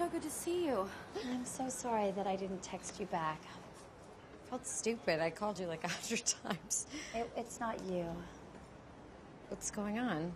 so good to see you. I'm so sorry that I didn't text you back. I Felt stupid. I called you like a hundred times. It, it's not you. What's going on?